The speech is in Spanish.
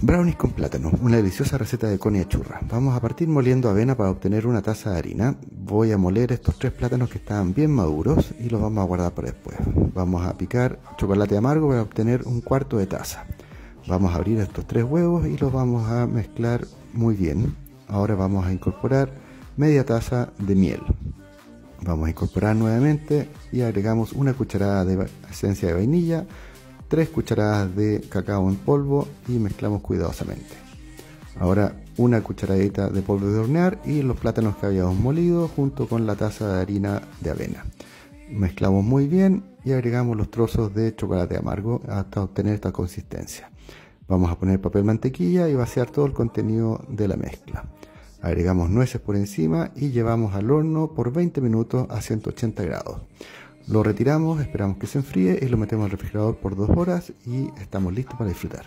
Brownies con plátano, una deliciosa receta de Conia churra. Vamos a partir moliendo avena para obtener una taza de harina. Voy a moler estos tres plátanos que están bien maduros y los vamos a guardar para después. Vamos a picar chocolate amargo para obtener un cuarto de taza. Vamos a abrir estos tres huevos y los vamos a mezclar muy bien. Ahora vamos a incorporar media taza de miel. Vamos a incorporar nuevamente y agregamos una cucharada de esencia de vainilla 3 cucharadas de cacao en polvo y mezclamos cuidadosamente. Ahora una cucharadita de polvo de hornear y los plátanos que habíamos molido junto con la taza de harina de avena. Mezclamos muy bien y agregamos los trozos de chocolate amargo hasta obtener esta consistencia. Vamos a poner papel mantequilla y vaciar todo el contenido de la mezcla. Agregamos nueces por encima y llevamos al horno por 20 minutos a 180 grados. Lo retiramos, esperamos que se enfríe y lo metemos al refrigerador por dos horas y estamos listos para disfrutar.